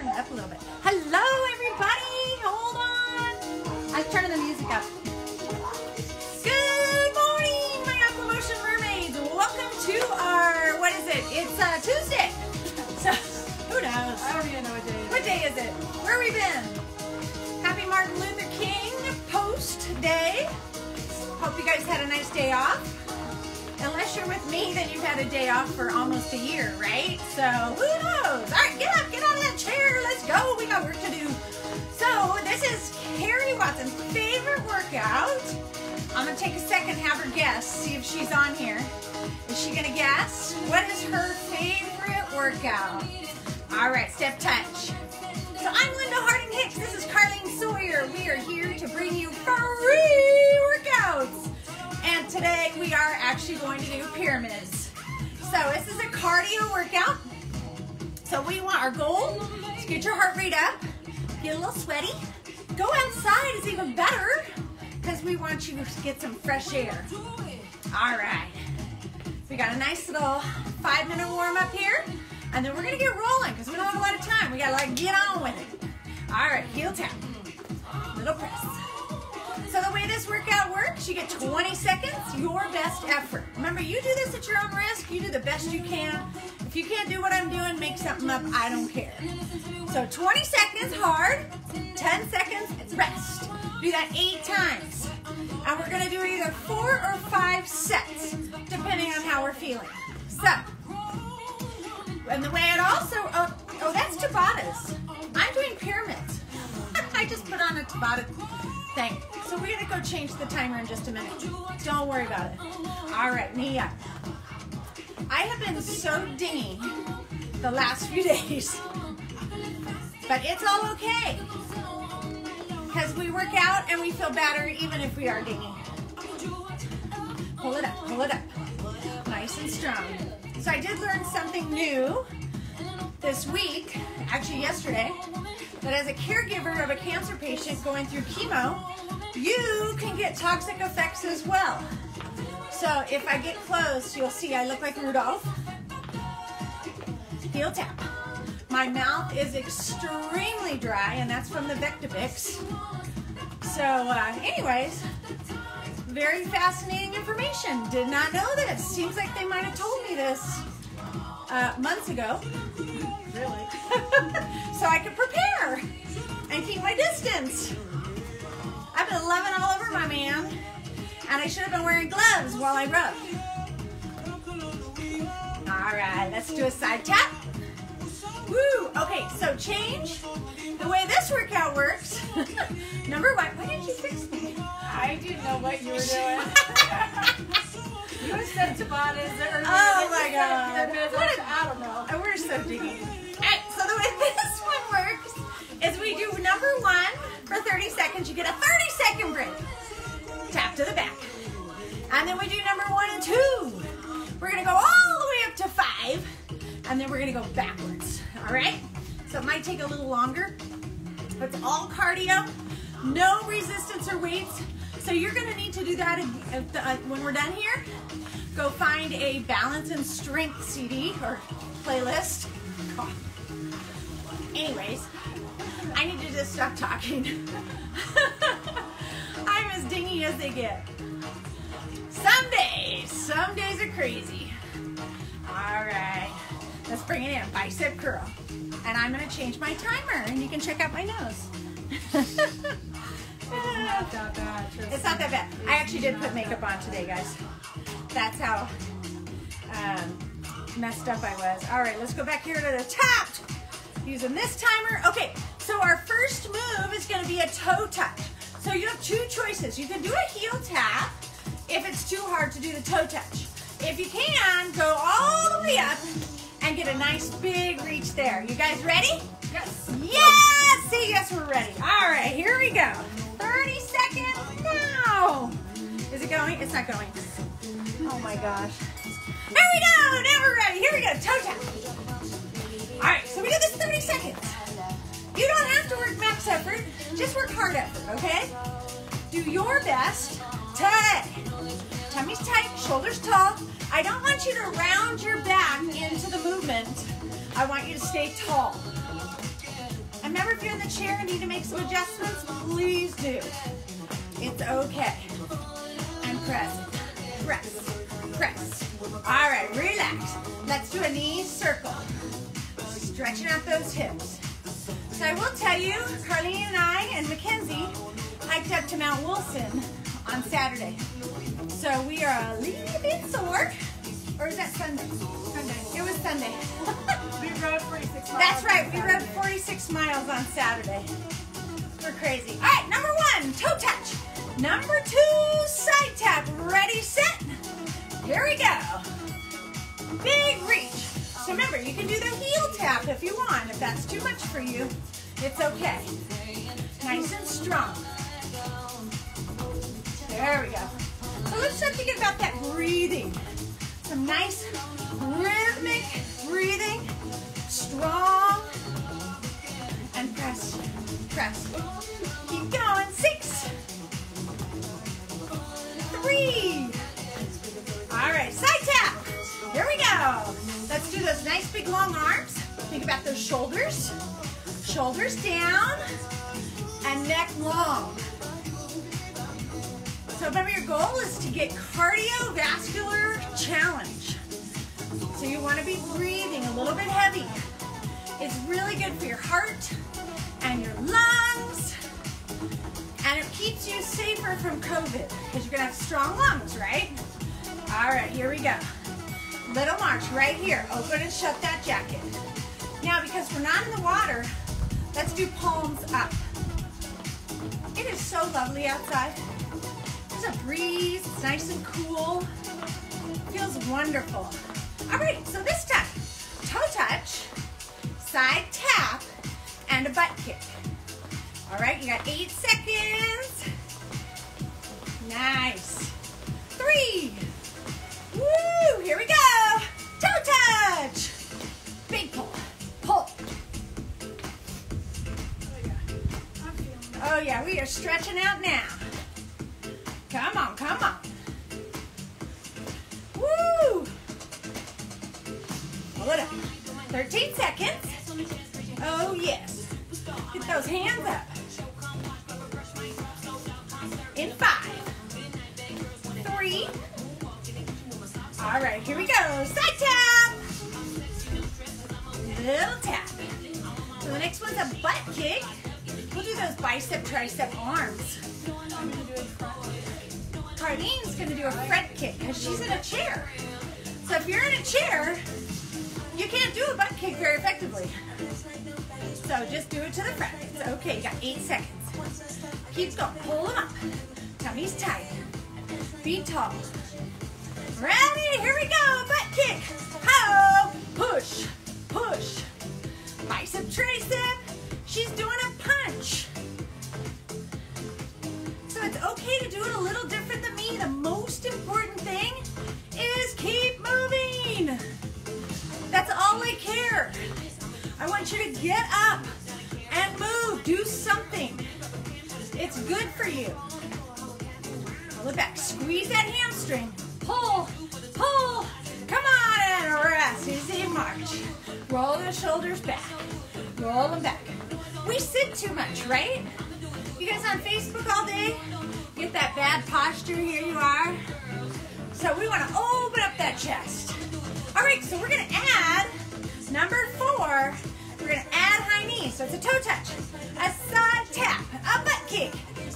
turn it up a little bit. Hello, everybody. Hold on. I'm turning the music up. Good morning, my Aquamotion mermaids. Welcome to our, what is it? It's uh, Tuesday. So, who knows? I don't even know what day it is. What day is it? Where we been? Happy Martin Luther King post day. Hope you guys had a nice day off. Unless you're with me, then you've had a day off for almost a year, right? So who knows? All right, get up, get out of that chair. Go. We got work to do. So this is Carrie Watson's favorite workout. I'm gonna take a second, have her guess, see if she's on here. Is she gonna guess? What is her favorite workout? All right, step touch. So I'm Linda Harding Hicks. This is Carlene Sawyer. We are here to bring you free workouts. And today we are actually going to do pyramids. So this is a cardio workout. So we want our goal get your heart rate up, get a little sweaty. Go outside is even better because we want you to get some fresh air. All right. We got a nice little five minute warm up here. And then we're gonna get rolling because we don't have a lot of time. We gotta like get on with it. All right, heel tap, little press. So the way this workout works, you get 20 seconds, your best effort. Remember, you do this at your own risk. You do the best you can. If you can't do what I'm doing, make something up. I don't care. So 20 seconds hard, 10 seconds rest. Do that eight times. And we're gonna do either four or five sets, depending on how we're feeling. So, and the way it also, oh, oh that's Tabatas. I'm doing pyramids. I just put on a Tabata thing. So we're gonna go change the timer in just a minute. Don't worry about it. All right, up. I have been so dingy the last few days, but it's all okay. Because we work out and we feel better even if we are dingy. Pull it up, pull it up. Nice and strong. So I did learn something new this week, actually yesterday, that as a caregiver of a cancer patient going through chemo, you can get toxic effects as well. So if I get close, you'll see I look like Rudolph. Heel tap. My mouth is extremely dry, and that's from the Vectibix. So uh, anyways, very fascinating information. Did not know this. Seems like they might have told me this uh, months ago. Really? so I could prepare and keep my distance. I've been loving all over my man, and I should have been wearing gloves while I rubbed. All right, let's do a side tap. Woo! Okay, so change. The way this workout works, number one, why didn't you fix me? I didn't know what you were doing. you said Tabatas earlier. Oh my God. What a- I don't know. And we're so diggy. Alright, so the way this one works is we do number one for 30 seconds. You get a 30 second break. Tap to the back. And then we do number one and two. We're gonna go all the way up to five. And then we're gonna go backwards. Alright? So it might take a little longer. But it's all cardio. No resistance or weights. So you're gonna need to do that the- uh, when we're done here. Go find a balance and strength CD or playlist. Anyways, I need to just stop talking. I'm as dingy as they get. Some days, some days are crazy. All right, let's bring it in. Bicep curl. And I'm gonna change my timer and you can check out my nose. it's Not that bad. It's not that bad. I actually did put makeup on today, guys. That's how um, messed up I was. All right, let's go back here to the top. Using this timer. Okay, so our first move is gonna be a toe touch. So you have two choices. You can do a heel tap if it's too hard to do the toe touch. If you can, go all the way up and get a nice big reach there. You guys ready? Yes. Yes! See, yes, we're ready. All right, here we go. 30 seconds now. Is it going? It's not going. Oh my gosh. There we go. Now we're ready. Here we go. Toe tap. All right, so we do this 30 seconds. You don't have to work max effort. Just work hard effort, okay? Do your best today. Tummy's tight, shoulders tall. I don't want you to round your back into the movement. I want you to stay tall. Remember if you're in the chair and need to make some adjustments, please do. It's okay. And press, press, press. All right, relax. Let's do a knee circle. Stretching out those hips. So I will tell you, Carlene and I and Mackenzie hiked up to Mount Wilson on Saturday. So we are a little bit sore. Or is that Sunday? Sunday. It was Sunday. We rode 46 miles. That's right. We rode 46 miles on Saturday. We're crazy. All right, number one, toe touch. Number two, side tap. Ready, set. Here we go. Big reach. So remember, you can do the heel tap if you want. If that's too much for you, it's okay. Nice and strong. There we go. Let's start thinking about that breathing. Some nice rhythmic breathing. Strong. And press, press. Keep going. Six. Three. All right, side tap. Here we go. Let's do those nice big long arms. Think about those shoulders. Shoulders down and neck long. Remember your goal is to get cardiovascular challenge. So you want to be breathing a little bit heavy. It's really good for your heart and your lungs. And it keeps you safer from COVID because you're going to have strong lungs, right? All right, here we go. Little march right here. Open and shut that jacket. Now, because we're not in the water, let's do palms up. It is so lovely outside. A breeze, it's nice and cool. Feels wonderful. All right, so this time, toe touch, side tap, and a butt kick. All right, you got eight seconds. Nice. Three. Woo, here we go. Toe touch. Big pull, pull. Oh yeah, oh, we are stretching out now. Come on, come on. Woo! Pull it up. 13 seconds. Oh yes. Get those hands up. In five, three. All right, here we go. Side tap. Little tap. So the next one's a butt kick. We'll do those bicep, tricep, arms. Carlene's gonna do a front kick because she's in a chair. So if you're in a chair, you can't do a butt kick very effectively. So just do it to the front. Okay, you got eight seconds. Keep going, pull them up. Tummy's tight. Be tall. Ready, here we go, butt kick. Ho, push, push. Bicep tricep, she's doing a punch. So it's okay to do it a little different The most important thing is keep moving. That's all I care. I want you to get up and move. Do something. It's good for you. Pull it back. Squeeze that hamstring. Pull, pull. Come on and rest. Easy march. Roll the shoulders back. Roll them back. We sit too much, right? You guys on Facebook all day? Get that bad posture, here you are. So we want to open up that chest. All right, so we're gonna add number four, we're gonna add high knees. So it's a toe touch, a side tap, a butt kick,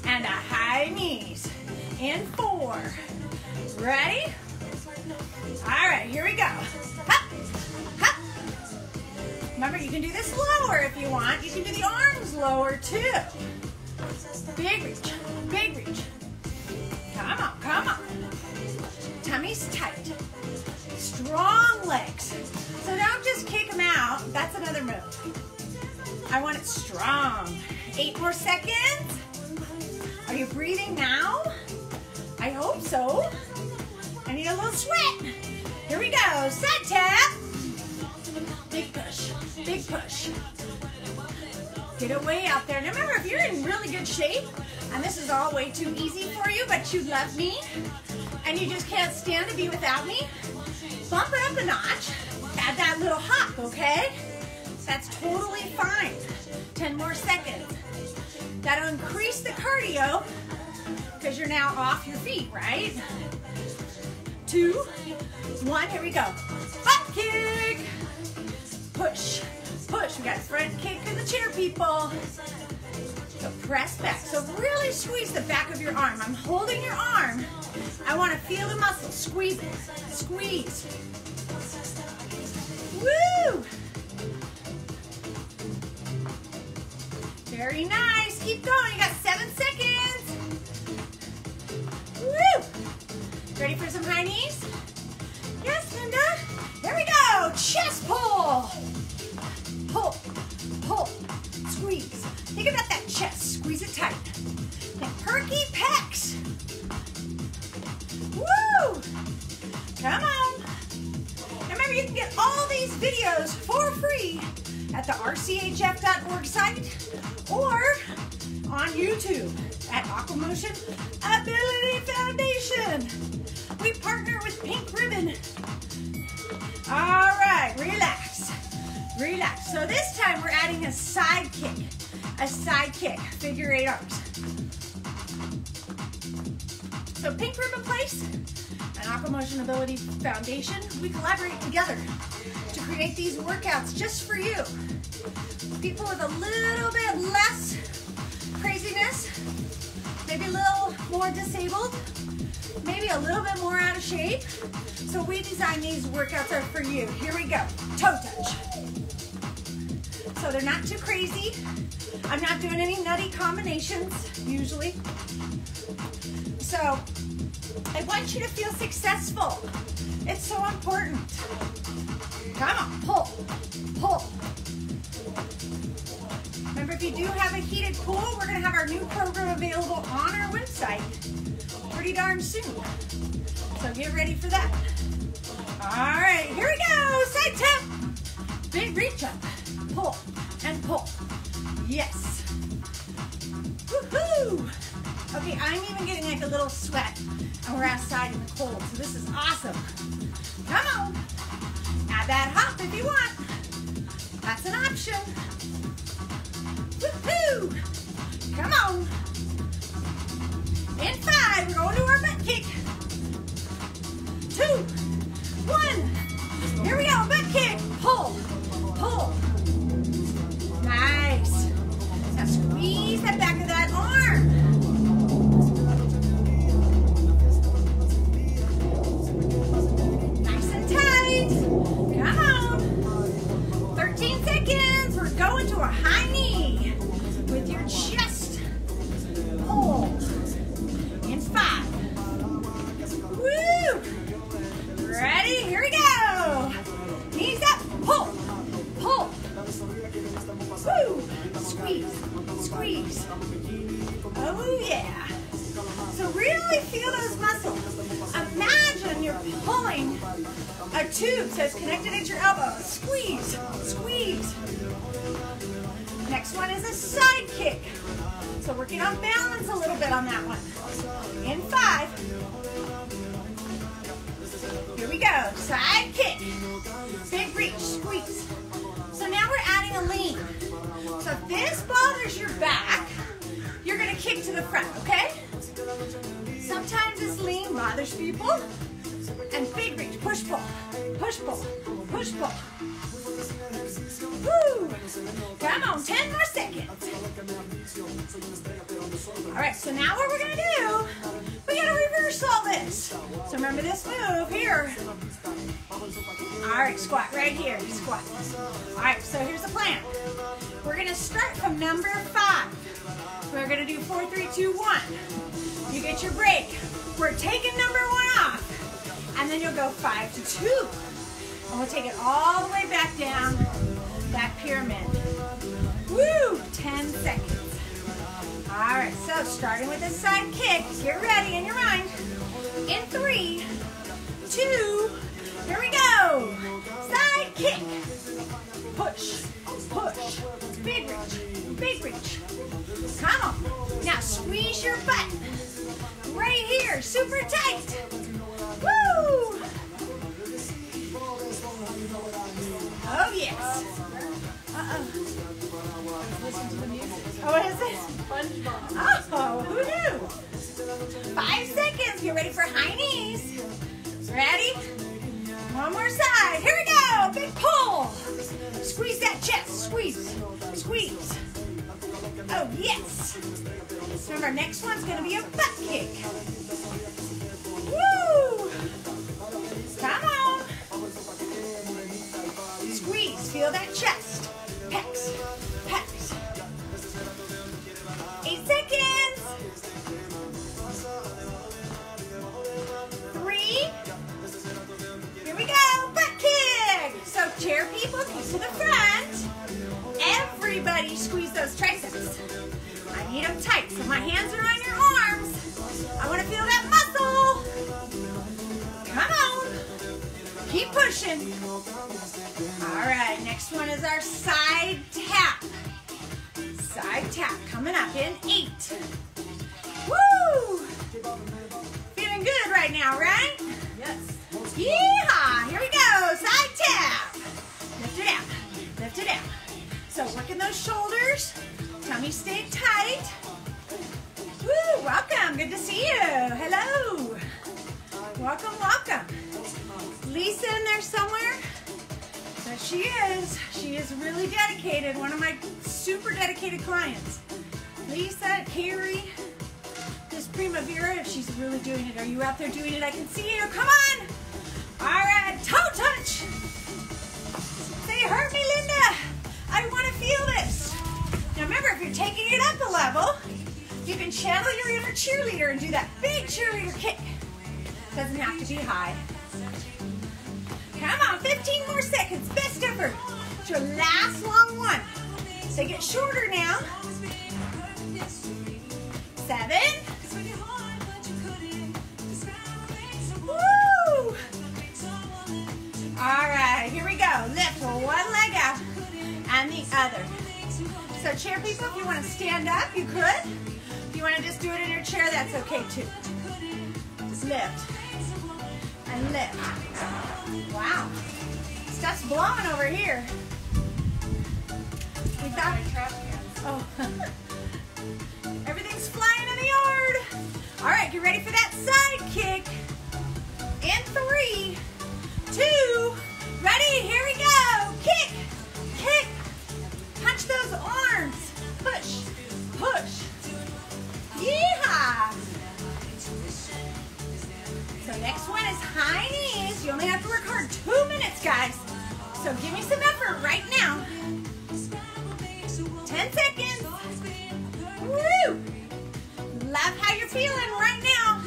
and a high knees. In four. Ready? All right, here we go. Hop, hop. Remember, you can do this lower if you want. You can do the arms lower too. Big reach, legs. So don't just kick them out. That's another move. I want it strong. Eight more seconds. Are you breathing now? I hope so. I need a little sweat. Here we go. Set tap. Big push. Big push. Get away out there. Now remember, if you're in really good shape, and this is all way too easy for you, but you love me, and you just can't stand to be without me, bump it up a notch. Add that little hop, okay? That's totally fine 10 more seconds. That'll increase the cardio because you're now off your feet, right? Two, one, here we go. Butt kick. Push, push. We got front kick in the chair, people. So press back. So really squeeze the back of your arm. I'm holding your arm. I want to feel the muscle. Squeeze it. Squeeze. Woo! Very nice. Keep going. You got seven seconds. Woo! Ready for some high knees? Yes, Linda. Here we go. Chest pull. Pull, pull, squeeze. Think about that chest. Squeeze it tight. And perky pecs. Woo! Come on. Remember, you can get all these videos for free at the rchf.org site or on YouTube at Aquamotion Ability Foundation. We partner with Pink Ribbon. All right, relax, relax. So this time we're adding a side kick, a side kick, figure eight arms. So Pink Ribbon Place and Aquamotion Ability Foundation, we collaborate together to create these workouts just for you. People with a little bit less craziness, maybe a little more disabled, maybe a little bit more out of shape. So we design these workouts are for you. Here we go, toe touch. So they're not too crazy. I'm not doing any nutty combinations, usually. So I want you to feel successful. It's so important. Come on, pull, pull. Remember, if you do have a heated pool, we're gonna have our new program available on our website pretty darn soon. So get ready for that. All right, here we go, side tap. Big reach up, pull, and pull. Yes. Woohoo! Okay, I'm even getting like a little sweat, and we're outside in the cold, so this is awesome. Come on, add that hop if you want. That's an option. Woohoo! Come on. In five, we're going to our butt kick. Two, one. Here we go, butt kick. Pull, pull. Balance a little bit on that one. In five. Here we go. Side kick. Big reach. Squeeze. So now we're adding a lean. So if this bothers your back, you're going to kick to the front, okay? Sometimes this lean bothers people. And big reach. Push pull. Push pull. Push pull. Woo! Come on, 10 more seconds. All right, so now what we're gonna do, we gotta reverse all this. So remember this move here. All right, squat right here, squat. All right, so here's the plan. We're gonna start from number five. We're gonna do four, three, two, one. You get your break. We're taking number one off, and then you'll go five to two. And we'll take it all the way back down, starting with a side kick. Get ready in your mind. In three, two, here we go. Side kick. Push, push. Big reach, big reach. Come on. Now squeeze your butt. Right here, super tight. Woo! Oh yes. Uh-oh. listen to the music. Oh, what is this? SpongeBob. Oh, for high knees. Ready? One more side. Here we go. Big pull. Squeeze that chest. Squeeze. Squeeze. Oh, yes. Remember, next one's going to be a butt kick. Tummy stay tight. Woo! Welcome. Good to see you. Hello. Welcome, welcome. Lisa in there somewhere? There she is. She is really dedicated. One of my super dedicated clients. Lisa, Carrie, this Primavera, if she's really doing it. Are you out there doing it? I can see you. Come on. All right, toe touch. Say, hurt me, if you're taking it up a level, you can channel your inner cheerleader and do that big cheerleader kick. Doesn't have to be high. Come on, 15 more seconds. Best effort. It's your last long one. They get shorter now. Seven. Woo! All right, here we go. Lift one leg out and the other. So chair people, if you want to stand up, you could. If you want to just do it in your chair, that's okay too. Just lift and lift. Wow. Stuff's blowing over here. We thought, oh. Everything's flying in the yard. All right, get ready for that side kick. In three, two, ready, here we go. Kick, kick, punch those arms. Guys. So give me some effort right now. 10 seconds. Woo! Love how you're feeling right now.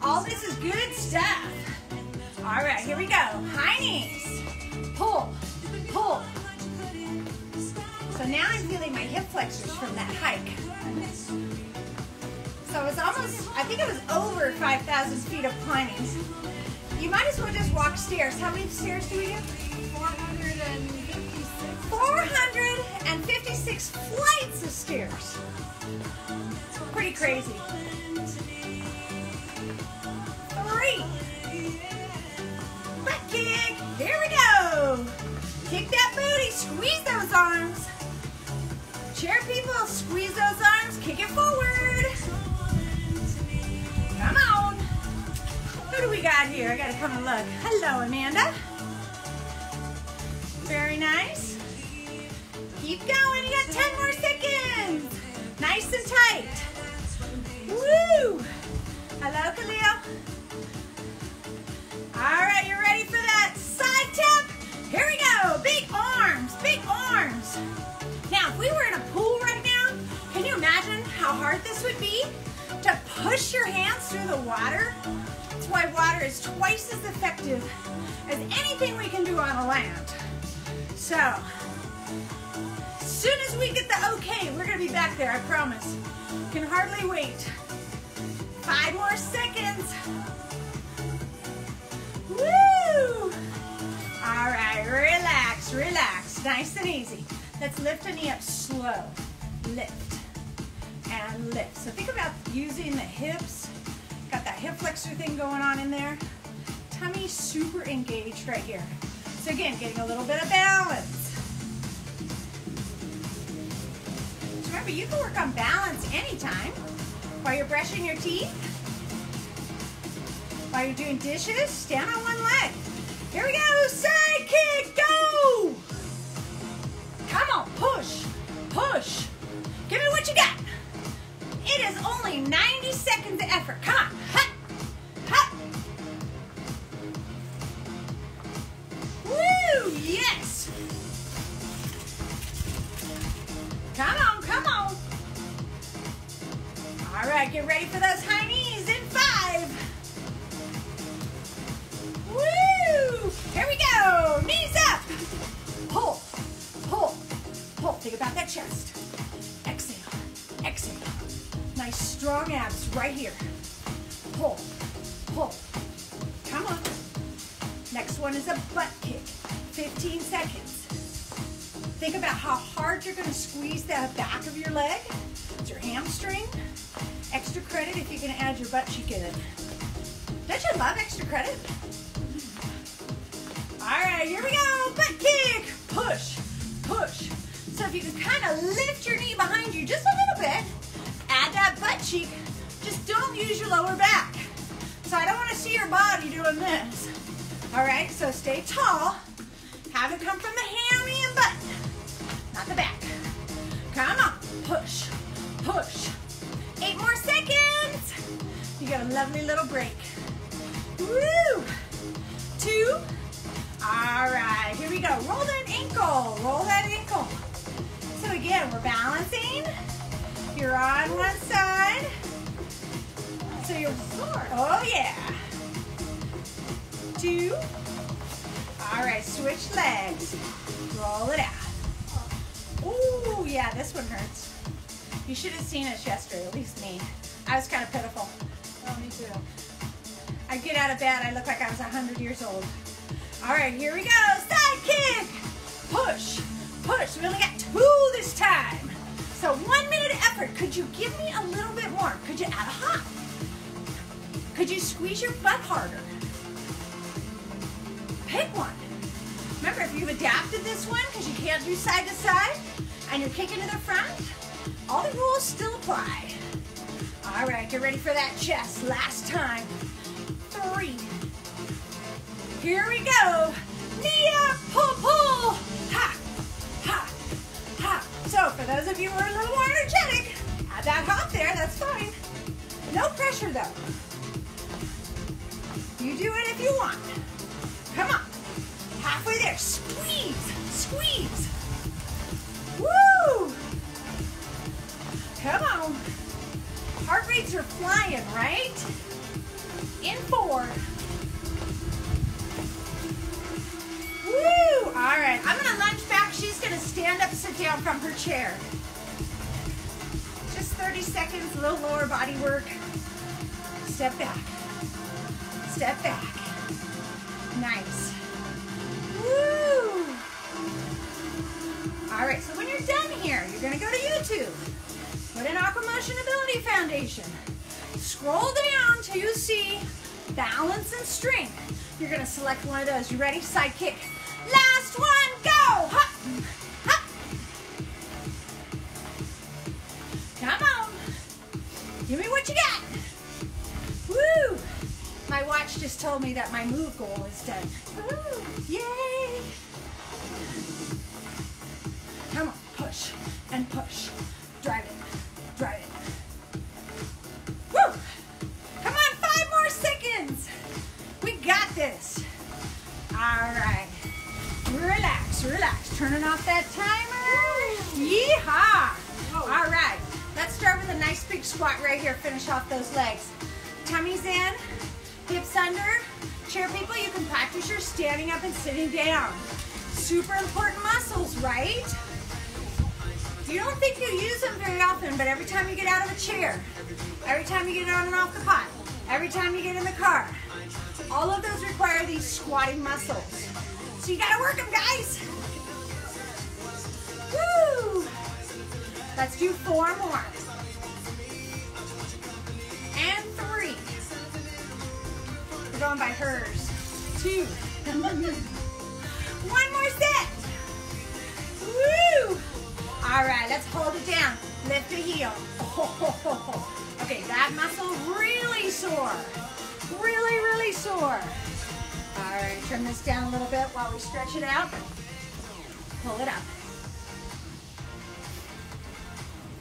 All this is good stuff. All right, here we go. High knees. Pull, pull. So now I'm feeling my hip flexors from that hike. So it was almost, I think it was over 5,000 feet of climbing. You might as well just walk stairs. How many stairs do we do? 456. 456 flights of stairs. Pretty crazy. Three. Butt kick. Here we go. Kick that booty. Squeeze those arms. Chair people, squeeze those arms. Kick it forward. Who do we got here? I gotta come and look. Hello, Amanda. Very nice. Keep going. You got 10 more seconds. Nice and tight. Woo! Hello, Khalil. All right, you ready for that side tap? Here we go. Big arms, big arms. Now, if we were in a pool right now, can you imagine how hard this would be to push your hands through the water? Why water is twice as effective as anything we can do on the land. So, as soon as we get the okay, we're gonna be back there, I promise. Can hardly wait. Five more seconds. Woo! All right, relax, relax, nice and easy. Let's lift a knee up slow. Lift and lift. So think about using the hips. Got that hip flexor thing going on in there. Tummy super engaged right here. So again, getting a little bit of balance. Remember, you can work on balance anytime. While you're brushing your teeth, while you're doing dishes, stand on one leg. Here we go, side kick, go! Come on, push, push. Give me what you got. It is only 90 seconds of effort. Come on. Woo, yes. Come on, come on. All right, get ready for those high Strong abs right here. Pull, pull. Come on. Next one is a butt kick. 15 seconds. Think about how hard you're gonna squeeze the back of your leg. It's your hamstring. Extra credit if you can add your butt cheek in. Don't you love extra credit? All right, here we go. Butt kick. Push, push. So if you can kind of lift your knee behind you just a little bit, cheek. Just don't use your lower back. So I don't want to see your body doing this. All right, so stay tall. Have it come from the hammy and butt, not the back. Come on, push, push. Eight more seconds. You got a lovely little break. Woo! Two. All right, here we go. Roll that ankle, roll that ankle. So again, we're balancing. You're on one side. So you're, oh yeah. Two. All right, switch legs. Roll it out. Ooh, yeah, this one hurts. You should have seen us yesterday, at least me. I was kind of pitiful. Oh, me too. I get out of bed, I look like I was 100 years old. All right, here we go. Side kick. Push, push. We only got two this time. So one minute effort. Could you give me a little bit more? Could you add a hop? Could you squeeze your butt harder? Pick one. Remember, if you've adapted this one because you can't do side to side and you're kicking to the front, all the rules still apply. All right, get ready for that chest. Last time. Three. Here we go. Knee up, pull, pull. So for those of you who are a little more energetic, add that hop there, that's fine. No pressure though. You do it if you want. Come on. Halfway there. Squeeze, squeeze. Woo! Come on. Heart rates are flying, right? In four. Woo! All right, I'm gonna lunge back. She's gonna stand up, sit down from her chair. Just 30 seconds, a little lower body work. Step back. Step back. Nice. Woo! All right, so when you're done here, you're gonna go to YouTube. Put in Aqua Motion Ability Foundation. Scroll down till you see balance and strength. You're gonna select one of those. You ready? Side kick. Just told me that my move goal is done. Woo! Yay! Can practice your standing up and sitting down. Super important muscles, right? You don't think you use them very often, but every time you get out of a chair, every time you get on and off the pot, every time you get in the car, all of those require these squatting muscles. So you gotta work them, guys. Woo! Let's do four more. And three. We're going by hers. Two. One more set. Woo! All right, let's hold it down. Lift the heel. Okay, that muscle really sore. Really, really sore. All right, turn this down a little bit while we stretch it out. Pull it up.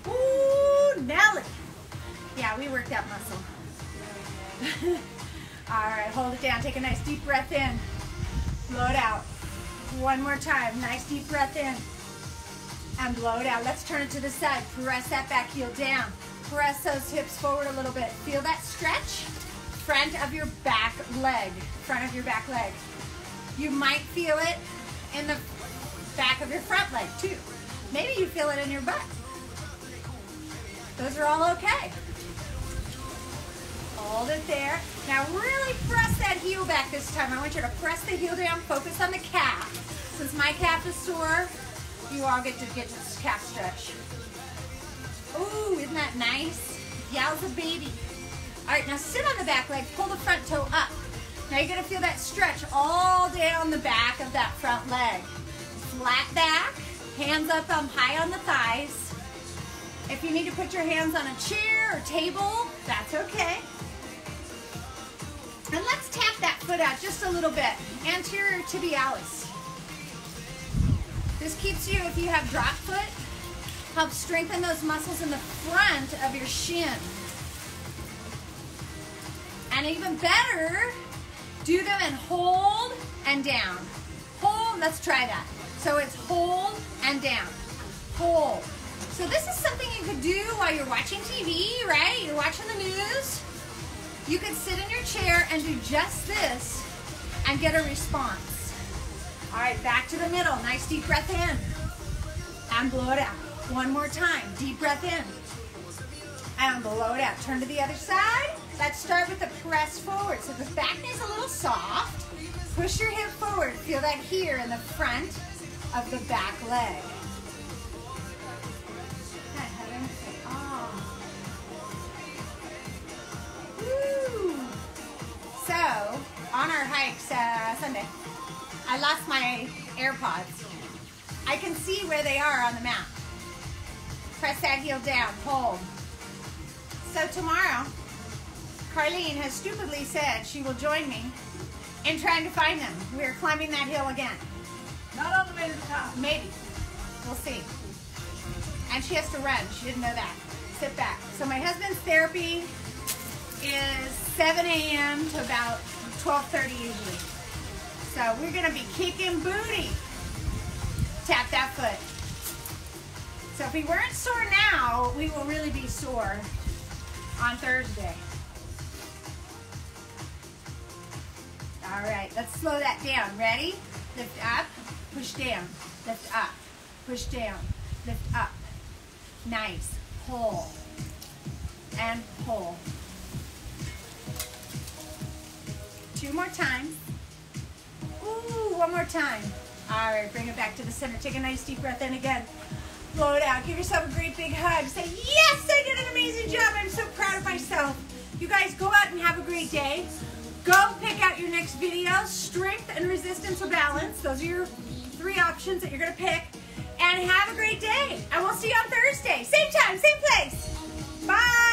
Ooh, Nelly. Yeah, we worked that muscle. All right, hold it down. Take a nice deep breath in. Blow it out. One more time. Nice deep breath in. And blow it out. Let's turn it to the side. Press that back heel down. Press those hips forward a little bit. Feel that stretch? Front of your back leg. Front of your back leg. You might feel it in the back of your front leg too. Maybe you feel it in your butt. Those are all okay. Hold it there. Now really press that heel back this time. I want you to press the heel down, focus on the calf. Since my calf is sore, you all get to get this calf stretch. Ooh, isn't that nice? Yowza baby. All right, now sit on the back leg, pull the front toe up. Now you're gonna feel that stretch all down the back of that front leg. Flat back, hands up um, high on the thighs. If you need to put your hands on a chair or table, that's okay. And let's tap that foot out just a little bit. Anterior tibialis. This keeps you, if you have drop foot, helps strengthen those muscles in the front of your shin. And even better, do them in hold and down. Hold, let's try that. So it's hold and down. Hold. So this is something you could do while you're watching TV, right? You're watching the news. You can sit in your chair and do just this and get a response. All right, back to the middle. Nice deep breath in. And blow it out. One more time. Deep breath in. And blow it out. Turn to the other side. Let's start with the press forward. So the back knee is a little soft. Push your hip forward. Feel that here in the front of the back leg. Uh, Sunday, I lost my AirPods. I can see where they are on the map. Press that heel down, hold. So tomorrow, Carlene has stupidly said she will join me in trying to find them. We're climbing that hill again. Not on the way to the top. Maybe. We'll see. And she has to run. She didn't know that. Sit back. So my husband's therapy is 7 a.m. to about 12.30 usually. So we're to be kicking booty. Tap that foot. So if we weren't sore now, we will really be sore on Thursday. All right, let's slow that down. Ready? Lift up, push down, lift up, push down, lift up. Nice. Pull and pull. Two more times. Ooh, one more time. All right, bring it back to the center. Take a nice deep breath in again. Blow it out. Give yourself a great big hug. Say, yes, I did an amazing job. I'm so proud of myself. You guys go out and have a great day. Go pick out your next video. Strength and resistance or balance. Those are your three options that you're going to pick. And have a great day. And we'll see you on Thursday. Same time, same place. Bye.